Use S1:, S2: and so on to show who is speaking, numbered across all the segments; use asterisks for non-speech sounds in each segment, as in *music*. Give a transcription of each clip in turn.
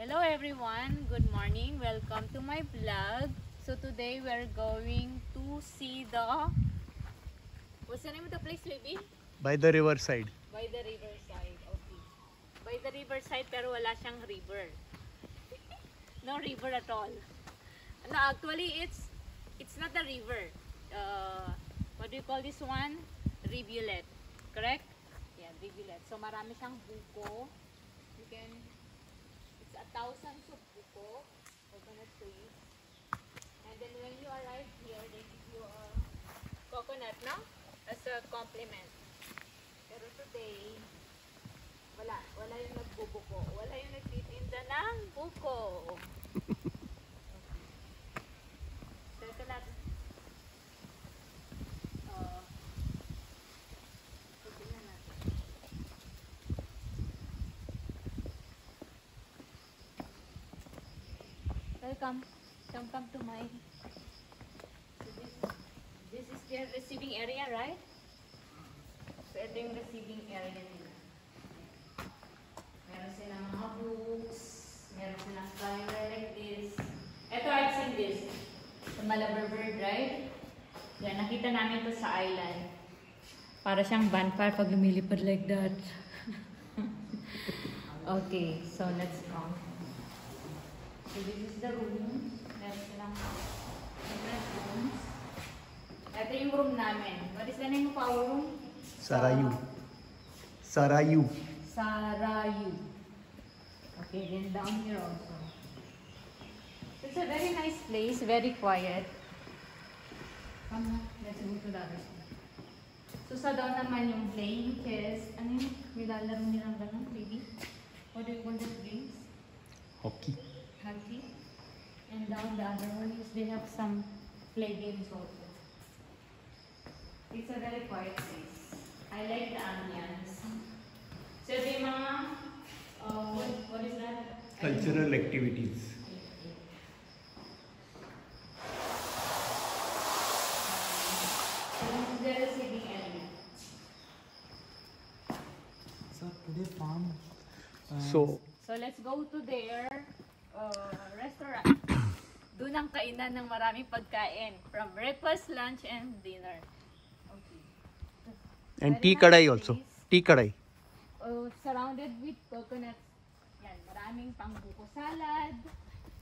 S1: Hello everyone, good morning. Welcome to my vlog. So today we're going to see the What's the name of the place, baby?
S2: By the riverside.
S1: By the riverside. Okay. By the riverside pero wala siyang river. *laughs* no river at all. No, actually it's it's not a river. Uh, what do you call this one? Rivulet. Correct? Yeah, rivulet. So marami siyang buko. You can it's a thousands of buko, coconut trees. And then when you arrive here, they give you a coconut, no? As a compliment. Pero today, wala. Wala yung nagbubuko. Wala yung nagtitinda ng buko. Teka lang. Uh, tingnan natin. Welcome. Come, come to my... So this, this is their receiving area, right? So ito yung receiving area nila. Meron silang mga books, meron silang flyer like this. Ito, I've seen this. The Malabar bird, right? Yan, nakita namin to sa island. Para siyang bonfire pag lumilipad like that. *laughs* okay, so let's go. So this is the room. Meron silang different rooms. Ito yung room namin. What is the name of our room?
S2: Sarayu. Sarayu.
S1: Sarayu. Okay, then down here also. It's a very nice place, very quiet. Come na, let's go to the other side. So sa down naman yung playing chess. Ano yung nilalaro nilang ganun, baby? What do you call that games?
S2: Hockey.
S1: Hockey. And down the other one is they have some play games also. It's a very quiet place. I like the ambience. So ito yung mga, uh, what, what is that?
S2: Cultural activities.
S1: So this is the receiving area.
S3: Sir, today farm. Uh,
S2: So,
S1: So let's go to their uh, restaurant. *coughs* Doon ang kainan ng maraming pagkain. From breakfast, lunch, and dinner. Okay.
S2: and
S1: Very
S2: tea kadai also. Tea kadai.
S1: uh, surrounded with coconuts. Yan, maraming pang buko salad.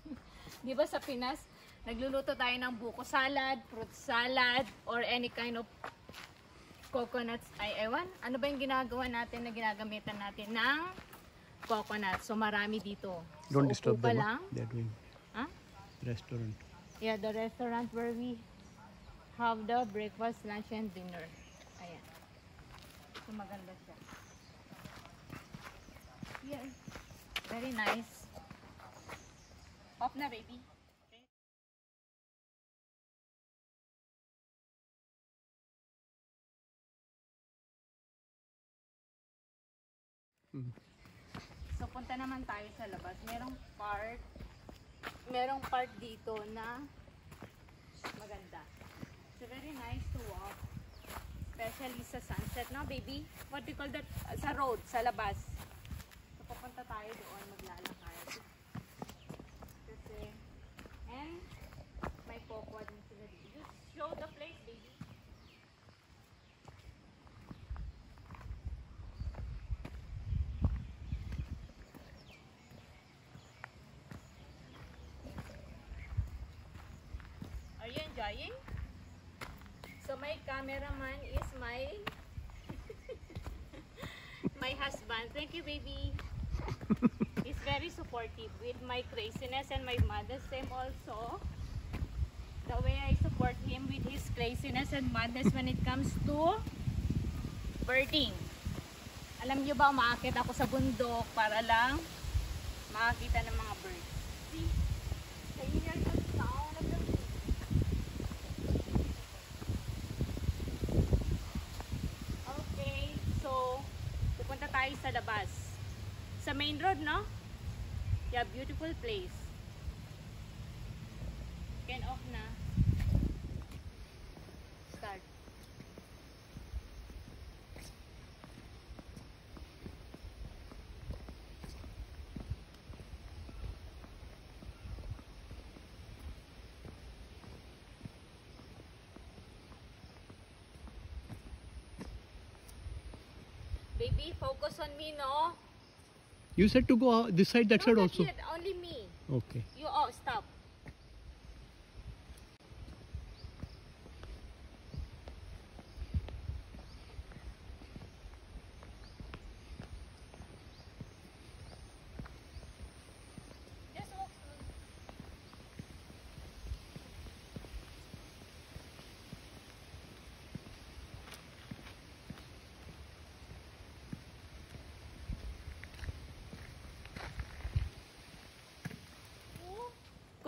S1: *laughs* Di ba sa Pinas, nagluluto tayo ng buko salad, fruit salad, or any kind of coconuts. Ay, ewan, ano ba yung ginagawa natin na ginagamitan natin ng coconut? So, marami dito. So,
S2: Don't
S1: upo
S2: disturb them.
S1: lang.
S2: ah. They are doing
S1: Ha?
S2: restaurant.
S1: Yeah, the restaurant where we have the breakfast, lunch, and dinner. Ayan. So, maganda siya. Yeah. Very nice. Off na, baby.
S2: Mhm.
S1: Punta naman tayo sa labas. Merong part, merong part dito na maganda. It's very nice to walk. Especially sa sunset, no baby? What do you call that? Sa road, sa labas. So, pupunta tayo doon, maglalakad. Kasi, and, may popwa din sila dito. Just show the place, enjoying? So my cameraman is my *laughs* my husband. Thank you, baby. He's very supportive with my craziness and my mother's same also. The way I support him with his craziness and madness when it comes to birding. Alam niyo ba, umaakit ako sa bundok para lang makakita ng mga birds. See? Can you hear the sound of the Okay, so pupunta tayo sa labas. Sa main road, no? Yeah, beautiful place. Can off na. Baby, focus on me, no?
S2: You said to go this side, that
S1: no,
S2: side also.
S1: yet, only me.
S2: Okay.
S1: You, all stop.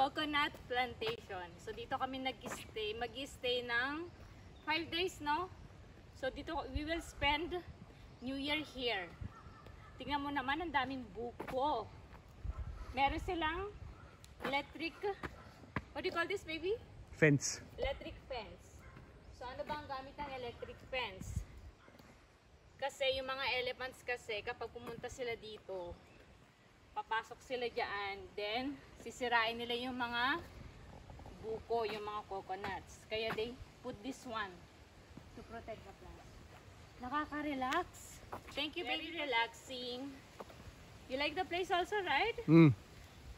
S1: Coconut Plantation. So dito kami nag-stay. Mag-stay ng 5 days, no? So dito we will spend New Year here. Tingnan mo naman ang daming buko. Meron silang electric What do you call this, baby?
S2: Fence.
S1: Electric fence. So ano ba ang gamit ng electric fence? Kasi yung mga elephants kasi kapag pumunta sila dito, papasok sila diyan, then sisirain nila yung mga buko, yung mga coconuts. Kaya they put this one to protect the plants. Nakaka-relax. Thank you, Very relaxing. You like the place also, right?
S2: Mm.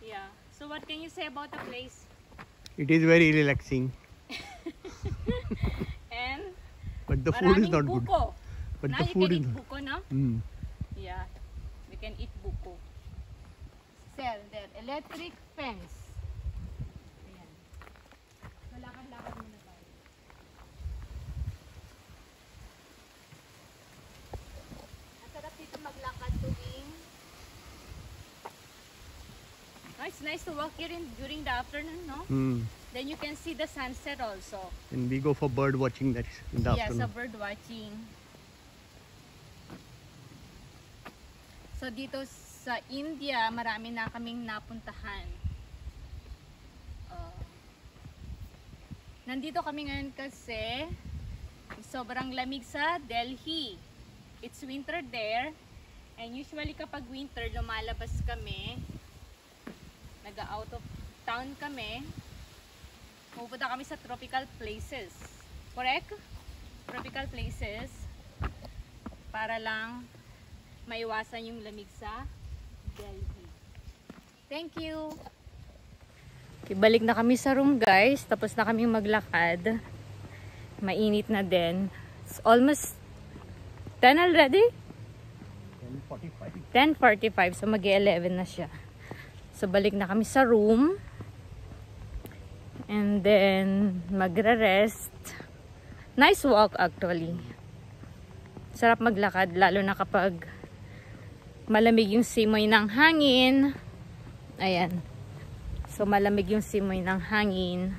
S1: Yeah. So what can you say about the place?
S2: It is very relaxing, *laughs*
S1: And
S2: but the food is not good.
S1: buko.
S2: But
S1: now
S2: the
S1: you
S2: food
S1: can
S2: is
S1: eat
S2: not.
S1: buko, no?
S2: Mm.
S1: Yeah, we can eat electric fence. Ayan. So, lakad-lakad muna tayo. Ang sarap dito maglakad tuwing Oh, it's nice to walk here in, during the afternoon, no?
S2: Mm.
S1: Then you can see the sunset also.
S2: And we go for bird watching that in the
S1: Yes,
S2: afternoon.
S1: bird watching. So dito sa India, marami na kaming napuntahan. Uh, nandito kami ngayon kasi sobrang lamig sa Delhi. It's winter there. And usually kapag winter, lumalabas kami. Nag-out of town kami. Pupunta kami sa tropical places. Correct? Tropical places. Para lang maiwasan yung lamig sa Delhi. Thank you! Okay, balik na kami sa room guys. Tapos na kaming maglakad. Mainit na din. It's almost 10 already? 10.45. So mag-11 na siya. So balik na kami sa room. And then magre-rest. Nice walk actually. Sarap maglakad lalo na kapag malamig yung simoy ng hangin. Ayan. So malamig yung simoy ng hangin.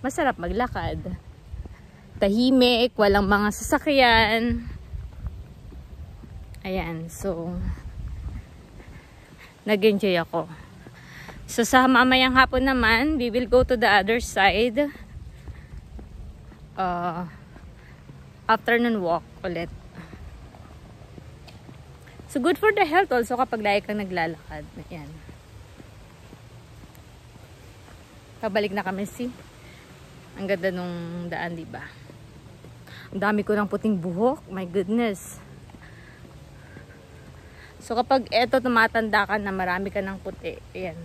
S1: Masarap maglakad. Tahimik, walang mga sasakyan. Ayan, so nag-enjoy ako. So sa mamayang hapon naman, we will go to the other side. Uh, afternoon walk ulit. So good for the health also kapag lagi kang naglalakad. Ayan. Pabalik na kami si. Ang ganda nung daan, di ba? Ang dami ko ng puting buhok. My goodness. So kapag eto tumatanda ka na marami ka ng puti. Ayan.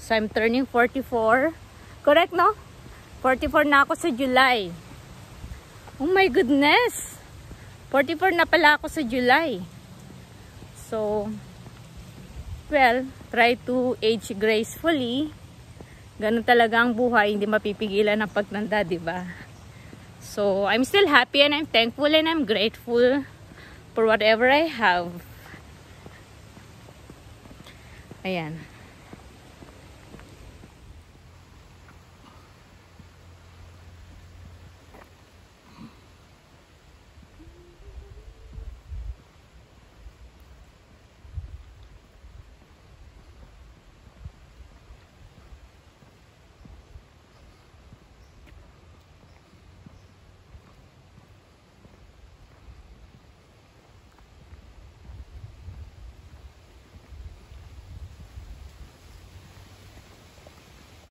S1: So I'm turning 44. Correct, no? 44 na ako sa July. Oh my goodness! 44 na pala ako sa July. So, well, try to age gracefully. Ganun talaga ang buhay, hindi mapipigilan ng pagtanda, ba? So, I'm still happy and I'm thankful and I'm grateful for whatever I have. Ayan.